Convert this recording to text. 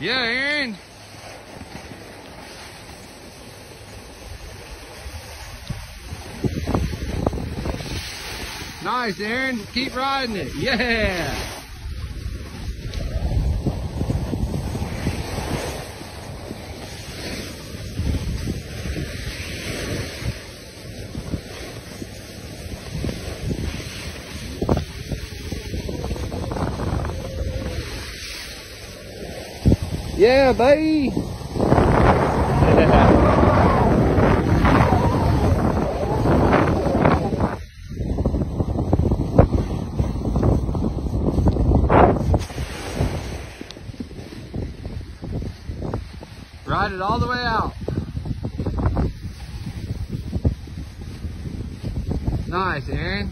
Yeah, Aaron. Nice, Aaron. Keep riding it. Yeah. Yeah, baby. Ride it all the way out. Nice, Aaron.